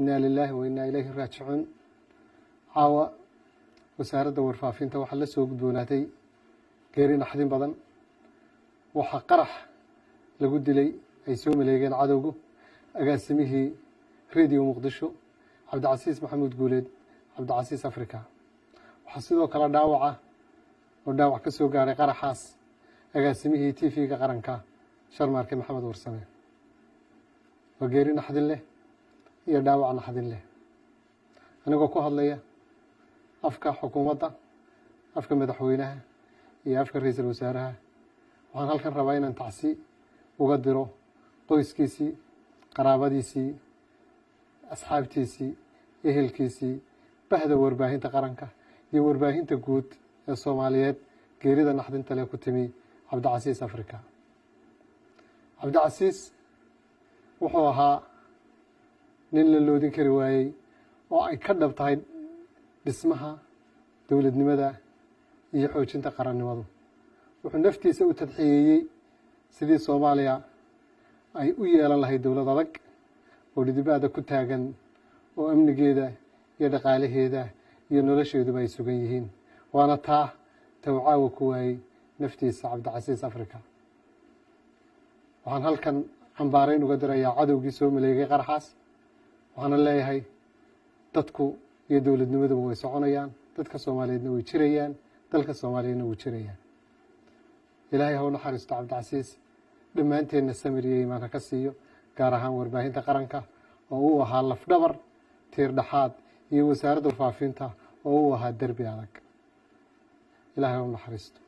inaa lilaahi wa inaa ilayhi raajicuun caawa wasaaradda warfaafinta waxaa la soo gudboonaatay geeri naxdin badan. Waxaa qarax lagu dilay ay soo maleegeen cadowgu agaasimihii radio muqdisho cabdicasiis maxamuud guuleed cabdicasiis africa waxaa sidoo kale dhaawaca oo dhaawac ka soo gaaray qaraxaas agaasimihii t v-ga qaranka sharmaarke maxamed warsame. Waa geeri naxdin leh iyo dhaawac naxdin leh. Anigoo ku hadlaya afka xukuumadda afka madaxweynaha iyo afka ra'iisul wasaaraha waxaan halkan rabaa inaan tacsi uga diro qoyskiisii qaraabadiisii asxaabtiisii ehelkiisii bahda warbaahinta qaranka iyo warbaahinta guud ee soomaaliyeed geerida naxdinta leh ku timi cabdicasiis africa cabdicasiis wuxuu ahaa nin la loodin kari waayey oo ay ka dhab tahay dhismaha dowladnimada iyo xoojinta qarannimadu. Wuxuu naftiisa u tadxiyeeyey sidii soomaaliya ay u yeelan lahayd dowlad adag oo dhidibaada ku taagan oo amnigeeda iyo dhaqaalaheeda iyo nolosheeduba ay sugan yihiin. Waana taa tawcaawa ku waayey naftiisa cabdicasiis africa waxaan halkan cambaarayn uga dirayaa cadowgii soo maleegay qaraxaas waxaana leeyahay dadku iyo dowladnimaduba way soconayaan dadka soomaaliyeedna way jirayaan dalka soomaaliyeedna way jirayaan. Ilaahay ha u naxariisto cabdicasiis dhammaanteenna samir iyo iimaanka ka siiyo gaar ahaan warbaahinta qaranka oo uu ahaa lafdhabar tiir dhaxaad iyo wasaaradda warfaafinta oo uu ahaa derbi adag. Ilahay ha u naxariisto